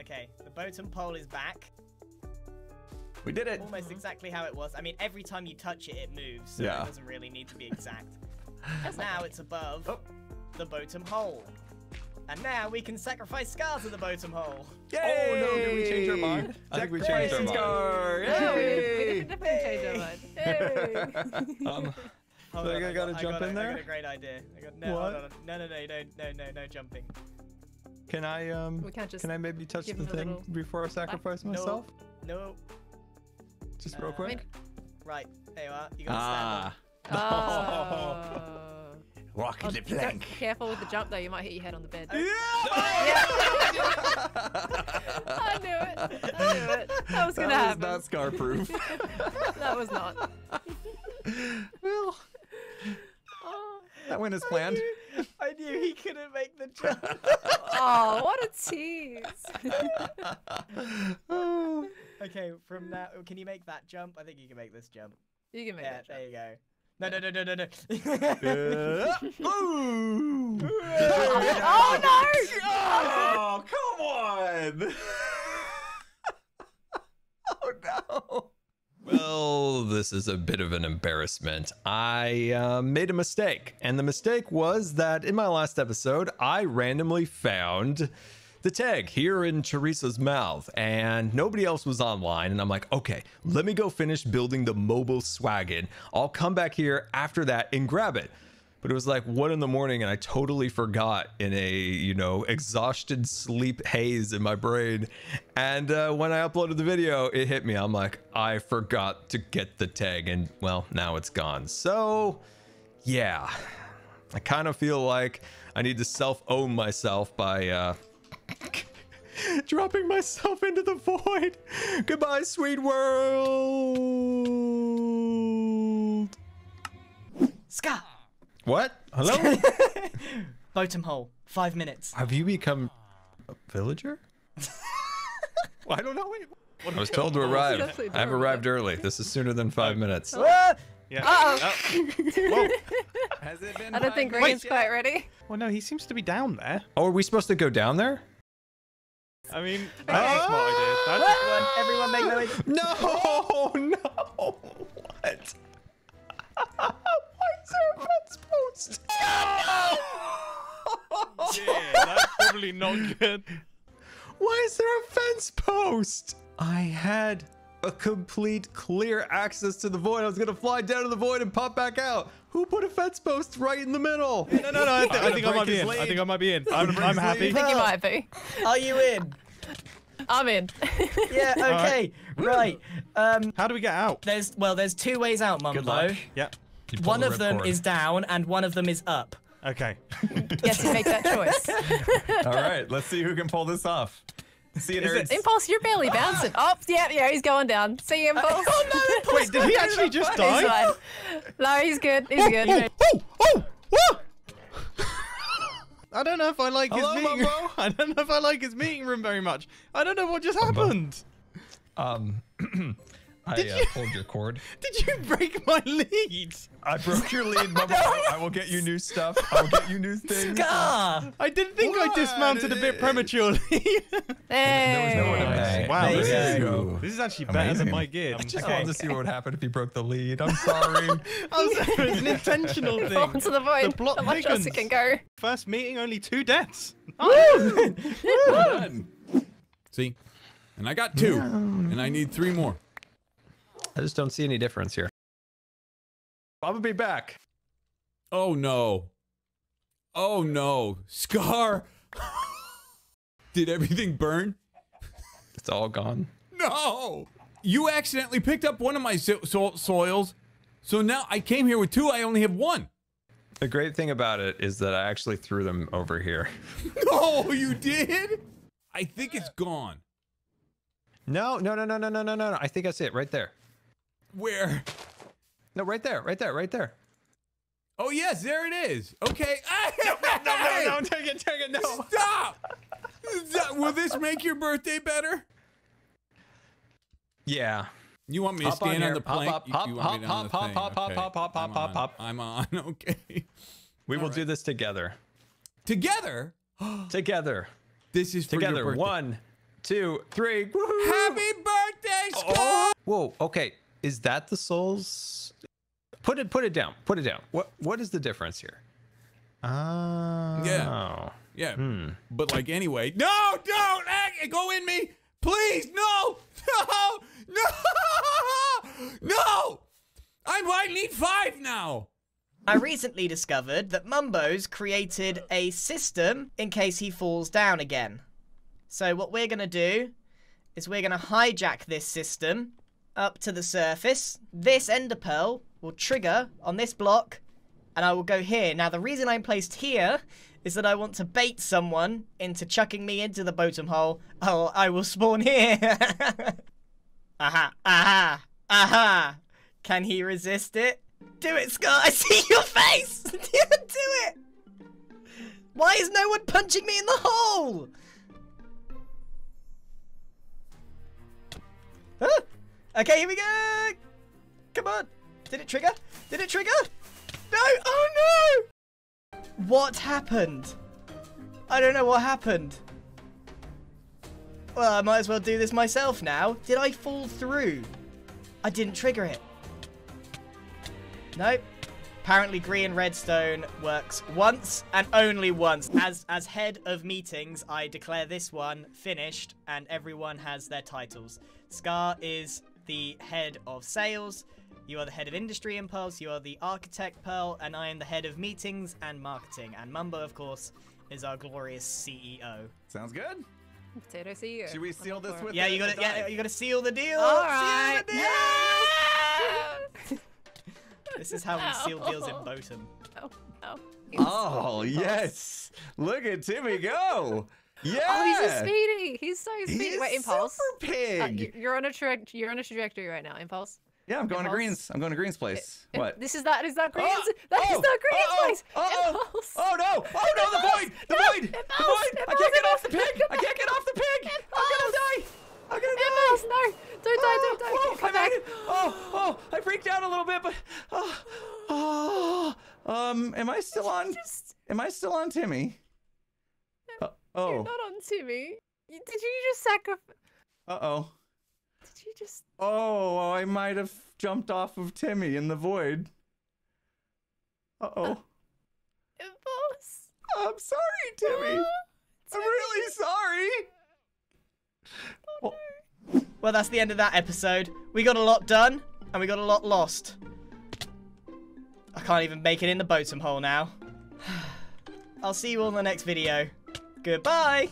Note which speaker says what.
Speaker 1: Okay, the Boatem pole is back.
Speaker 2: We did it.
Speaker 1: Almost exactly how it was. I mean, every time you touch it, it moves, so
Speaker 2: Yeah.
Speaker 1: it doesn't really need to be exact. and now it's above
Speaker 2: Oh.
Speaker 1: the Boatem hole. And now we can sacrifice Scar to the Boatem hole.
Speaker 2: Oh no, did we change our mind? I think we changed our mind.
Speaker 3: Yeah, we did, we did definitely change our mind. Hey.
Speaker 2: Um,
Speaker 1: Hold
Speaker 2: Think
Speaker 1: on,
Speaker 2: I gotta
Speaker 1: got,
Speaker 2: jump
Speaker 1: got a-
Speaker 2: in
Speaker 1: I
Speaker 2: there?
Speaker 1: got a great idea. I got, no,
Speaker 2: What?
Speaker 1: hold on. no, no, no, no, no, no, no jumping.
Speaker 2: Can I um?
Speaker 3: We can't just
Speaker 2: Can I maybe touch the thing
Speaker 3: little-
Speaker 2: before I sacrifice myself?
Speaker 1: No,
Speaker 2: Just real
Speaker 1: Uh,
Speaker 2: quick.
Speaker 3: I mean-
Speaker 1: right. There you are. You got to stand
Speaker 2: Ah.
Speaker 3: Oh.
Speaker 2: Walk
Speaker 3: Oh, go- careful with the jump though, you might hit your head on the bed.
Speaker 1: Uh,
Speaker 3: I knew it. I knew it. That was gonna
Speaker 2: that
Speaker 3: happen.
Speaker 2: was not scar proof.
Speaker 3: That was not.
Speaker 2: well,
Speaker 3: Oh,
Speaker 2: that went as planned.
Speaker 1: up. I knew he couldn't make the jump.
Speaker 3: oh what a tease.
Speaker 1: Okay, from now, can you make that jump? I think you can make this jump.
Speaker 3: You can make
Speaker 1: Yeah,
Speaker 3: that jump.
Speaker 1: there you go. No, no, no, no, no, no.
Speaker 3: Oh no!
Speaker 2: Oh, come on! oh no! Well, this is a bit of an embarrassment. I uh, made a mistake, and the mistake was that in my last episode, I randomly found the tag here in Teresa's mouth, and nobody else was online. And I'm like, okay, let me go finish building the mobile swaggin. I'll come back here after that and grab it but it was like one in the morning and i totally forgot in a you know exhausted sleep haze in my brain. And uh, when i uploaded the video it hit me. I'm like i forgot to get the tag and well now it's gone. So yeah i kind of feel like i need to self-own myself by uh dropping myself into the void. Goodbye sweet world what hello
Speaker 1: Boatem hole. Five minutes.
Speaker 2: Have you become a villager? well, I don't know. Wait. I was told to arrive. I've arrived early. This is sooner than five minutes.
Speaker 1: Ah!
Speaker 4: Yeah.
Speaker 3: Uh-oh.
Speaker 4: Whoa.
Speaker 2: Has it been?
Speaker 3: I don't think Grian's quite ready.
Speaker 4: Well, no, he seems to be down there.
Speaker 2: Oh, are we supposed to go down there?
Speaker 4: I mean,
Speaker 3: Okay.
Speaker 4: that's a smart idea. That's,
Speaker 1: Everyone, everyone make noise.
Speaker 2: No, no. What? Why is there a fence post?
Speaker 4: yeah, that's probably not good.
Speaker 2: Why is there a fence post? I had a complete clear access to the void. I was gonna fly down to the void and pop back out. Who put a fence post right in the middle?
Speaker 4: No, no, no. I, th- I
Speaker 2: gonna
Speaker 4: think I
Speaker 2: break
Speaker 4: might be
Speaker 2: his
Speaker 4: in. I
Speaker 2: lead.
Speaker 4: think I might be in. I'm, I'm happy.
Speaker 3: I think you might be.
Speaker 1: Are you in?
Speaker 3: I'm in.
Speaker 1: Yeah, okay. right. Um,
Speaker 4: How do we get out?
Speaker 1: there's, well, there's two ways out,
Speaker 2: Good
Speaker 1: Mumbo.
Speaker 2: luck.
Speaker 4: Yeah.
Speaker 2: You pull
Speaker 1: One
Speaker 2: the
Speaker 1: of them
Speaker 2: ripcord.
Speaker 1: is down and one of them is up.
Speaker 4: Okay.
Speaker 3: Yes, you make that choice.
Speaker 2: All right, let's see who can pull this off. See you, nerds.
Speaker 3: Impulse, you're barely bouncing. Oh, yeah, yeah, he's going down. See you, Impulse.
Speaker 4: Wait, did he actually just
Speaker 3: He's
Speaker 4: die?
Speaker 3: fine. No, he's good. He's good.
Speaker 4: Oh, oh, oh! I don't know if I like
Speaker 2: Hello,
Speaker 4: his meeting.
Speaker 2: Mumbo?
Speaker 4: I don't know if I like his meeting room very much. I don't know what just happened.
Speaker 2: Um, I
Speaker 4: Did
Speaker 2: uh,
Speaker 4: you-
Speaker 2: pulled your cord.
Speaker 4: Did you break my lead?
Speaker 2: I broke your lead, Mumbo. I will get you new stuff. I will get you new things.
Speaker 1: Scar!
Speaker 4: I didn't think I dismounted a bit prematurely.
Speaker 3: Hey.
Speaker 2: There was no one to
Speaker 4: wow,
Speaker 1: There
Speaker 4: this is,
Speaker 2: go.
Speaker 4: this is actually better than my gear.
Speaker 2: I just
Speaker 1: Okay.
Speaker 2: wanted to see what would happen if you broke the lead. I'm sorry.
Speaker 4: Oh, so it's an intentional
Speaker 3: Fall
Speaker 4: thing.
Speaker 3: into the void.
Speaker 4: The plot
Speaker 3: How much else it can go?
Speaker 4: First meeting, only two deaths.
Speaker 5: Done. See? And I got two. And I need three more.
Speaker 2: I just don't see any difference here. I'm gonna be back.
Speaker 5: Oh no. Oh no. Scar! Did everything burn?
Speaker 2: It's all gone.
Speaker 5: No! You accidentally picked up one of my so- so- soils. So now I came here with two, I only have one.
Speaker 2: The great thing about it is that I actually threw them over here.
Speaker 5: No, you did? I think it's gone.
Speaker 2: No, no, no, no, no, no, no, no. I think I see it right there.
Speaker 5: Where?
Speaker 2: No, right there, right there, right there.
Speaker 5: Oh, yes, there it is. Okay.
Speaker 2: No, no, no, no! take it, take it, no.
Speaker 5: Stop! Stop. Will this make your birthday better?
Speaker 2: Yeah.
Speaker 5: You want me to
Speaker 2: Hop on
Speaker 5: stand on,
Speaker 2: here.
Speaker 5: the plank?
Speaker 2: hop,
Speaker 5: You-
Speaker 2: hop,
Speaker 5: you me
Speaker 2: hop,
Speaker 5: on
Speaker 2: hop, hop, hop,
Speaker 5: Okay.
Speaker 2: hop, hop, hop, hop.
Speaker 5: I'm on. Okay.
Speaker 2: We will do this together.
Speaker 5: Together.
Speaker 2: Together.
Speaker 5: This is for your
Speaker 2: Together.
Speaker 5: birthday.
Speaker 2: One, two, three. Woohoo!
Speaker 5: Happy birthday, oh, Scott!
Speaker 2: Oh. Whoa. Okay. Is that the souls? Put it. Put it down. Put it down. What What is the difference here? Ah. Oh.
Speaker 5: Yeah. Yeah. But like anyway, no, don't go in me, please. No, no, no, no. I might need five now.
Speaker 1: I recently discovered that Mumbo's created a system in case he falls down again. So what we're gonna do is we're gonna hijack this system up to the surface. This ender pearl will trigger on this block, and I will go here. Now the reason I'm placed here is that I want to bait someone into chucking me into the Boatem hole. Oh, I will spawn here. aha, aha, aha. Can he resist it? Do it, Scott. I see your face. Do it. Why is no one punching me in the hole? Okay, here we go. Come on. Did it trigger? Did it trigger? No. Oh no. What happened? I don't know what happened. Well, I might as well do this myself now. Did I fall through? I didn't trigger it. Nope. Apparently Grian redstone works once and only once. As as head of meetings, I declare this one finished and everyone has their titles. Scar is the head of sales. You are the head of industry impulse, you are the architect Pearl, and I am the head of meetings and marketing. And Mumbo, of course, is our glorious CEO.
Speaker 6: Sounds good.
Speaker 3: Potato CEO.
Speaker 6: Should we
Speaker 3: I'm
Speaker 6: seal this with
Speaker 1: Yeah,
Speaker 6: the-
Speaker 1: you gotta,
Speaker 6: the
Speaker 1: yeah, you gotta seal the deal.
Speaker 3: All
Speaker 1: Seal
Speaker 3: right.
Speaker 1: the deal. This is how we seal deals in Boatem.
Speaker 3: Oh, oh.
Speaker 6: Oh yes! Look at Timmy go! Yeah.
Speaker 3: Oh, he's a speedy. He's so speedy.
Speaker 6: He's
Speaker 3: Wait, Impulse.
Speaker 6: Super
Speaker 3: Uh,
Speaker 6: pig.
Speaker 3: you- you're on a tra- you're on a trajectory right now, Impulse.
Speaker 6: yeah, I'm going to Grian's. I'm going to Grian's place.
Speaker 3: Im-
Speaker 6: What?
Speaker 3: This is that. Is that Grian's?
Speaker 6: Oh,
Speaker 3: that is
Speaker 6: oh,
Speaker 3: not Grian's
Speaker 6: uh-oh,
Speaker 3: place.
Speaker 6: uh-oh.
Speaker 3: Impulse.
Speaker 6: Oh no! Oh no! The void! The
Speaker 3: no,
Speaker 6: void! The
Speaker 3: Impulse!
Speaker 6: I can't get off the pig! I can't get off the pig! I'm gonna die! I'm gonna die!
Speaker 3: Impulse, no! Don't die! Don't die!
Speaker 6: Oh,
Speaker 3: Come
Speaker 6: I
Speaker 3: back.
Speaker 6: made it. Oh, oh, I freaked out a little bit, but oh, oh, um, am I still on?
Speaker 3: Just
Speaker 6: Am I still on Timmy? Uh,
Speaker 3: you're
Speaker 6: oh,
Speaker 3: not on Timmy. You- Did you just sacrifice?
Speaker 6: uh oh,
Speaker 3: Did you just?
Speaker 6: oh, I might have jumped off of Timmy in the void. Uh oh,
Speaker 3: Impulse.
Speaker 6: I'm sorry, Timmy. I'm really sorry. Well,
Speaker 1: Well, that's the end of that episode. We got a lot done, and we got a lot lost. I can't even make it in the Boatem hole now. I'll see you all in the next video. Goodbye!